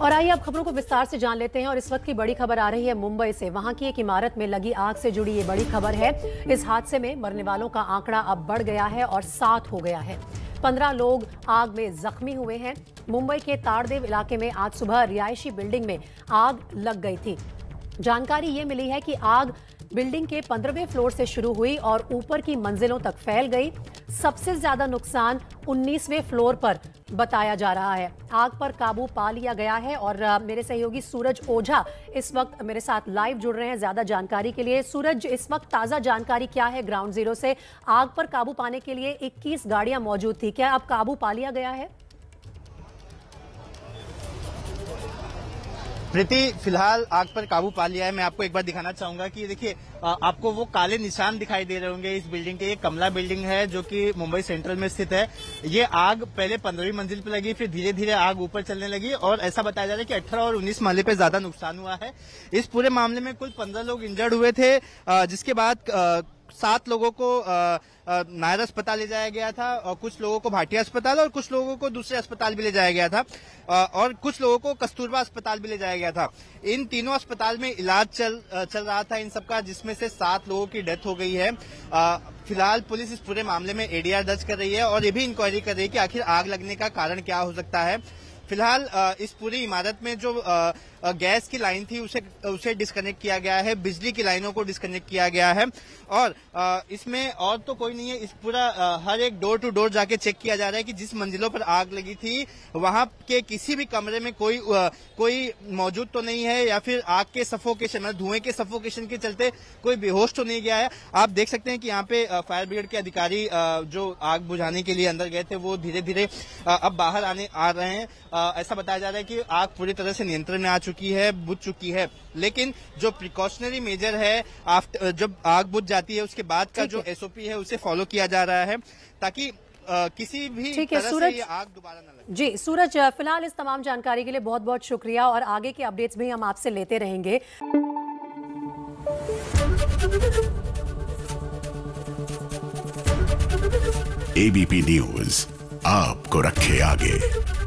और आइए अब खबरों को विस्तार से जान लेते हैं और इस वक्त की बड़ी खबर आ रही है मुंबई से। वहाँ की एक इमारत में लगी आग से जुड़ी ये बड़ी खबर है। इस हादसे में मरने वालों का आंकड़ा अब बढ़ गया है और सात हो गया है। पंद्रह लोग आग में जख्मी हुए हैं। मुंबई के ताड़देव इलाके में आज सुबह रिहायशी बिल्डिंग में आग लग गई थी। जानकारी ये मिली है कि आग बिल्डिंग के पंद्रहवें फ्लोर से शुरू हुई और ऊपर की मंजिलों तक फैल गई। सबसे ज़्यादा नुकसान 19वें फ्लोर पर बताया जा रहा है। आग पर काबू पा लिया गया है और मेरे सहयोगी सूरज ओझा इस वक्त मेरे साथ लाइव जुड़ रहे हैं ज़्यादा जानकारी के लिए। सूरज, इस वक्त ताज़ा जानकारी क्या है ग्राउंड ज़ीरो से? आग पर काबू पाने के लिए 21 गाड़ियाँ मौजूद थी। क्या अब काबू पा लिया गया है? प्रीति, फ़िलहाल आग पर काबू पा लिया है। मैं आपको एक बार दिखाना चाहूँगा कि देखिए आपको वो काले निशान दिखाई दे रहे होंगे इस बिल्डिंग के। ये कमला बिल्डिंग है जो कि मुंबई सेंट्रल में स्थित है। ये आग पहले पंद्रहवीं मंजिल पर लगी, फिर धीरे धीरे आग ऊपर चलने लगी और ऐसा बताया जा रहा है कि अठारह और उन्नीस माले पे ज़्यादा नुकसान हुआ है। इस पूरे मामले में कुल पंद्रह लोग इंजर्ड हुए थे जिसके बाद सात लोगों को नायर अस्पताल ले जाया गया था और कुछ लोगों को भाटिया अस्पताल और कुछ लोगों को दूसरे अस्पताल भी ले जाया गया था और कुछ लोगों को कस्तूरबा अस्पताल भी ले जाया गया था। इन तीनों अस्पताल में इलाज चल चल रहा था इन सबका, जिसमें से सात लोगों की डेथ हो गई है। फ़िलहाल पुलिस इस पूरे मामले में एडीआर दर्ज कर रही है और ये भी इंक्वायरी कर रही है कि आखिर आग लगने का कारण क्या हो सकता है। फ़िलहाल इस पूरी इमारत में जो गैस की लाइन थी, उसे उसे डिस्कनेक्ट किया गया है, बिजली की लाइनों को डिस्कनेक्ट किया गया है। और इसमें और तो कोई नहीं है, इस पूरा हर एक डोर टू डोर जाके चेक किया जा रहा है कि जिस मंजिलों पर आग लगी थी, वहाँ के किसी भी कमरे में कोई कोई मौजूद तो नहीं है, या फिर आग के सफोकेशन मतलब धुएँ के सफोकेशन के चलते कोई बेहोश तो नहीं गया है। आप देख सकते हैं कि यहाँ पे फायर ब्रिगेड के अधिकारी जो आग बुझाने के लिए अंदर गए थे, वो धीरे धीरे अब बाहर आने, आ रहे हैं। ऐसा बताया जा रहा है कि आग पूरी तरह से नियंत्रण में आ चुकी है बुझ चुकी है। लेकिन जो प्रिकॉशनरी मेजर है आफ्टर जब आग बुझ जाती है उसके बाद का जो एसओपी है उसे फॉलो किया जा रहा है ताकि आ, किसी भी ठीक है सूरज आग दोबारा न लगे। जी सूरज फ़िलहाल इस तमाम जानकारी के लिए बहुत बहुत शुक्रिया और आगे के अपडेट्स भी हम आपसे लेते रहेंगे। एबीपी न्यूज़ आपको रखे आगे।